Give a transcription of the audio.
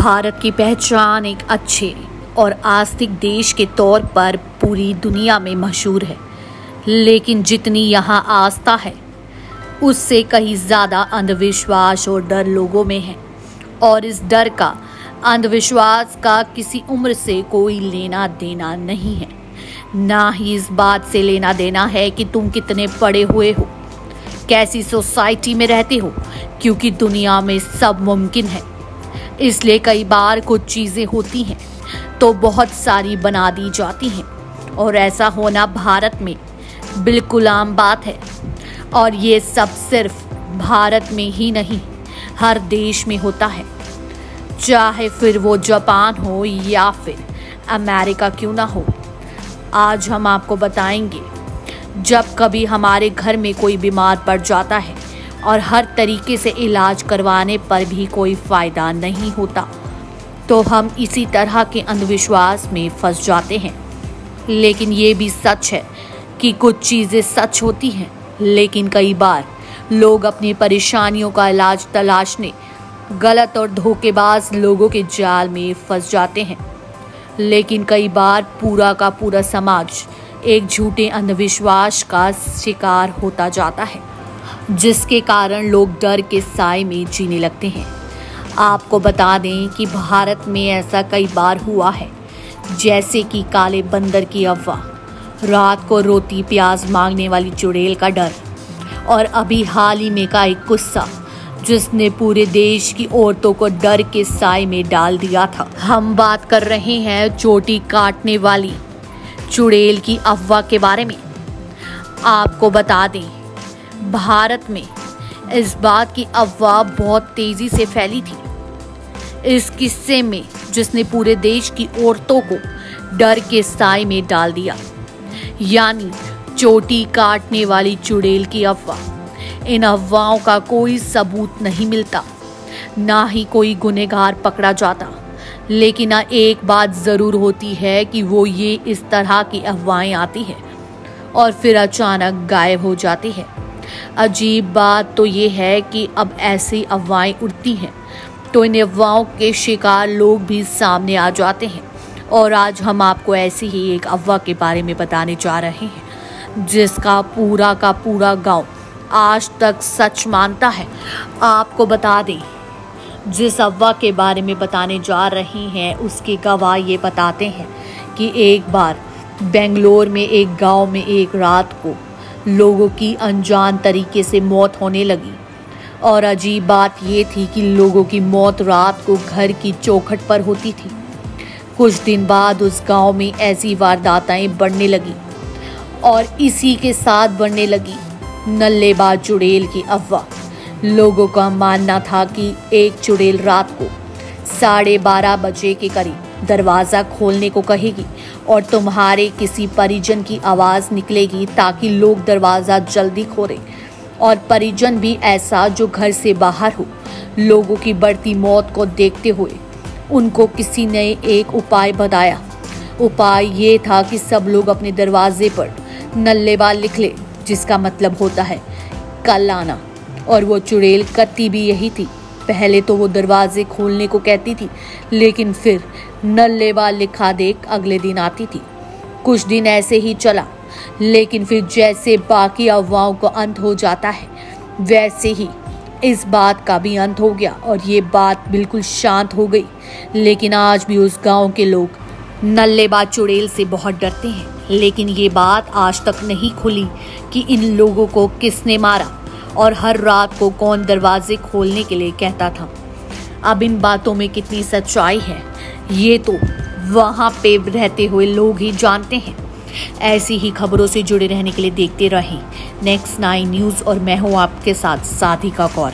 भारत की पहचान एक अच्छे और आस्तिक देश के तौर पर पूरी दुनिया में मशहूर है। लेकिन जितनी यहाँ आस्था है, उससे कहीं ज़्यादा अंधविश्वास और डर लोगों में है। और इस डर का, अंधविश्वास का किसी उम्र से कोई लेना देना नहीं है। ना ही इस बात से लेना देना है कि तुम कितने पड़े हुए हो, कैसी सोसाइटी में रहते हो, क्योंकि दुनिया में सब मुमकिन है। इसलिए कई बार कुछ चीज़ें होती हैं तो बहुत सारी बना दी जाती हैं। और ऐसा होना भारत में बिल्कुल आम बात है। और ये सब सिर्फ़ भारत में ही नहीं, हर देश में होता है। चाहे फिर वो जापान हो या फिर अमेरिका क्यों ना हो, आज हम आपको बताएँगे, जब कभी हमारे घर में कोई बीमार पड़ जाता है और हर तरीके से इलाज करवाने पर भी कोई फ़ायदा नहीं होता। तो हम इसी तरह के अंधविश्वास में फंस जाते हैं। लेकिन ये भी सच है कि कुछ चीज़ें सच होती हैं। लेकिन कई बार लोग अपनी परेशानियों का इलाज तलाशने, गलत और धोखेबाज लोगों के जाल में फंस जाते हैं। लेकिन कई बार पूरा का पूरा समाज एक झूठे अंधविश्वास का शिकार होता जाता है। जिसके कारण लोग डर के साय में जीने लगते हैं। आपको बता दें कि भारत में ऐसा कई बार हुआ है, जैसे कि काले बंदर की अफवाह, रात को रोटी प्याज मांगने वाली चुड़ैल का डर, और अभी हाल ही में का एक गुस्सा, जिसने पूरे देश की औरतों को डर के साय में डाल दिया था। हम बात कर रहे हैं चोटी काटने वाली चुड़ैल की अफवाह के बारे में। आपको बता दें भारत में इस बात की अफवाह बहुत तेज़ी से फैली थी। इस किस्से में जिसने पूरे देश की औरतों को डर के साय में डाल दिया, यानी चोटी काटने वाली चुड़ैल की अफवाह। इन अफवाहों का कोई सबूत नहीं मिलता, ना ही कोई गुनहगार पकड़ा जाता। लेकिन एक बात ज़रूर होती है कि वो ये इस तरह की अफवाहें आती है और फिर अचानक गायब हो जाती है। अजीब बात तो ये है कि अब ऐसी अफवाहें उड़ती हैं तो इन अफवाहों के शिकार लोग भी सामने आ जाते हैं। और आज हम आपको ऐसी ही एक अफवाह के बारे में बताने जा रहे हैं, जिसका पूरा का पूरा गाँव आज तक सच मानता है। आपको बता दें, जिस अफवाह के बारे में बताने जा रहे हैं, उसके गवाह ये बताते हैं कि एक बार बेंगलोर में एक गाँव में एक रात को लोगों की अनजान तरीके से मौत होने लगी। और अजीब बात ये थी कि लोगों की मौत रात को घर की चौखट पर होती थी। कुछ दिन बाद उस गाँव में ऐसी वारदातें बढ़ने लगी और इसी के साथ बढ़ने लगी नल्लेबाज चुड़ैल की अफवाह। लोगों का मानना था कि एक चुड़ैल रात को साढ़े बारह बजे के करीब दरवाज़ा खोलने को कहेगी। और तुम्हारे किसी परिजन की आवाज़ निकलेगी ताकि लोग दरवाज़ा जल्दी खोलें। और परिजन भी ऐसा जो घर से बाहर हो। लोगों की बढ़ती मौत को देखते हुए उनको किसी ने एक उपाय बताया। उपाय ये था कि सब लोग अपने दरवाजे पर नल्लेबाल लिख ले, जिसका मतलब होता है, कल आना। और वो चुड़ैल करती भी यही थी। पहले तो वो दरवाजे खोलने को कहती थी, लेकिन फिर नल्लेबाल लिखा देख अगले दिन आती थी। कुछ दिन ऐसे ही चला, लेकिन फिर जैसे बाकी अफवाहों का अंत हो जाता है, वैसे ही इस बात का भी अंत हो गया और ये बात बिल्कुल शांत हो गई। लेकिन आज भी उस गाँव के लोग नल्लेबाज चुड़ैल से बहुत डरते हैं, लेकिन ये बात आज तक नहीं खुली कि इन लोगों को किसने मारा। और हर रात को कौन दरवाजे खोलने के लिए कहता था, अब इन बातों में कितनी सच्चाई है, ये तो वहाँ पे रहते हुए लोग ही जानते हैं। ऐसी ही खबरों से जुड़े रहने के लिए देखते रहें नेक्स्ट नाइन न्यूज़ और मैं हूँ आपके साथ साधिका कौर।